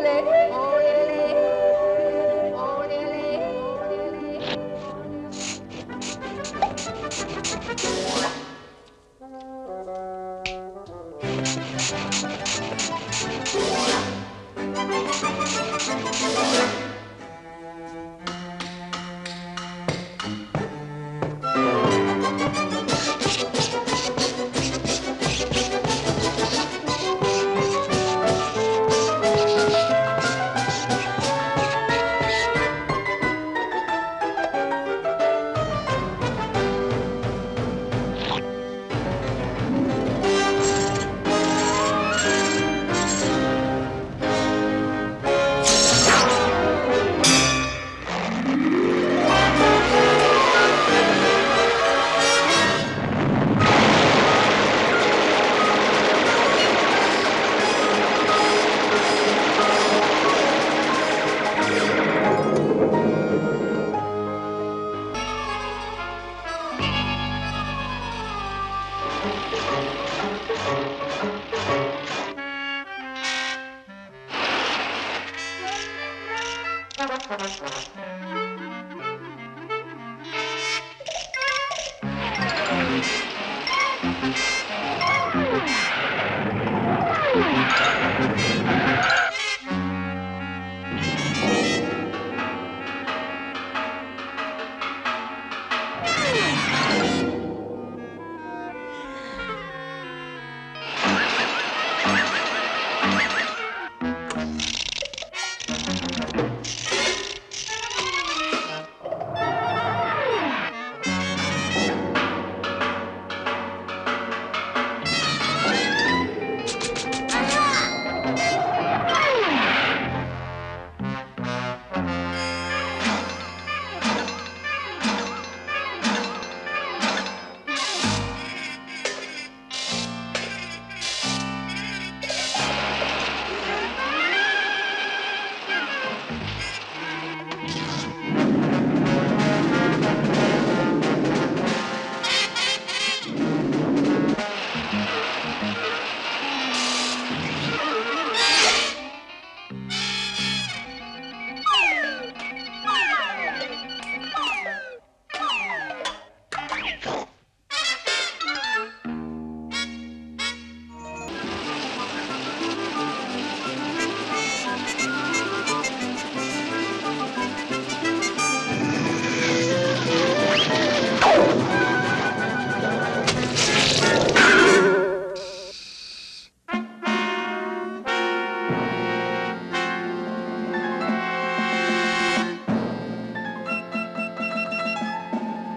Lele.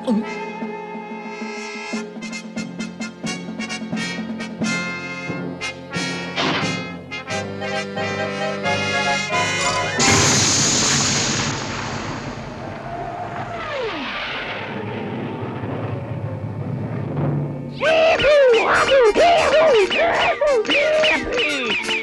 Yahoo! Yahoo!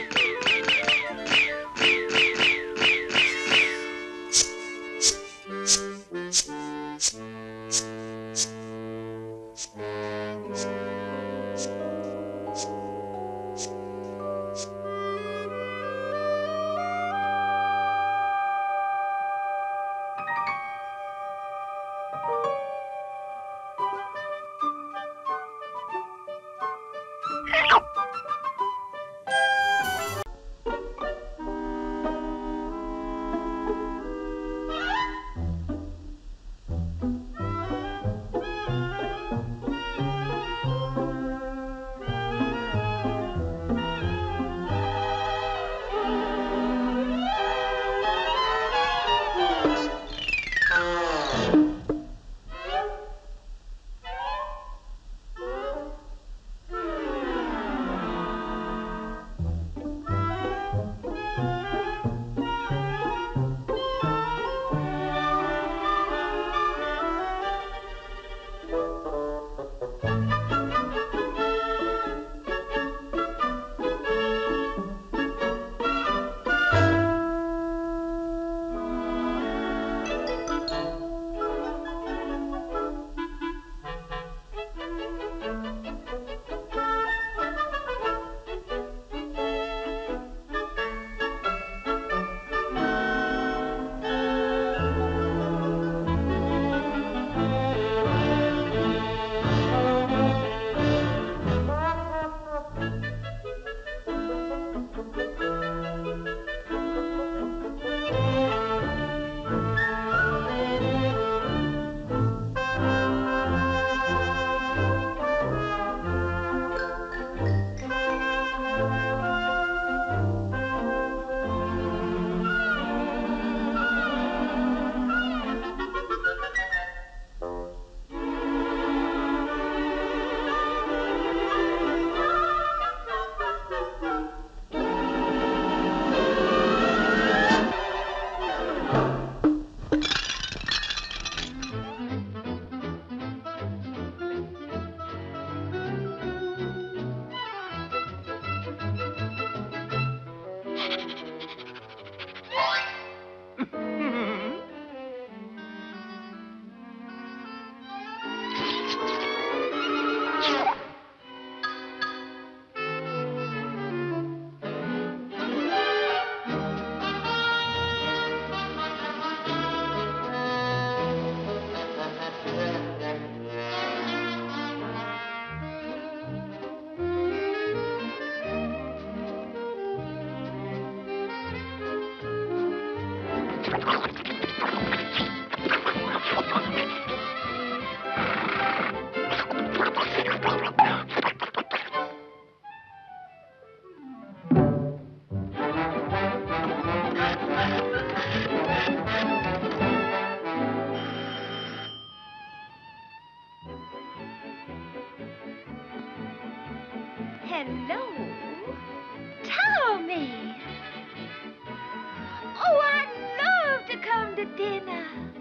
Hello, Tommy. Come to dinner.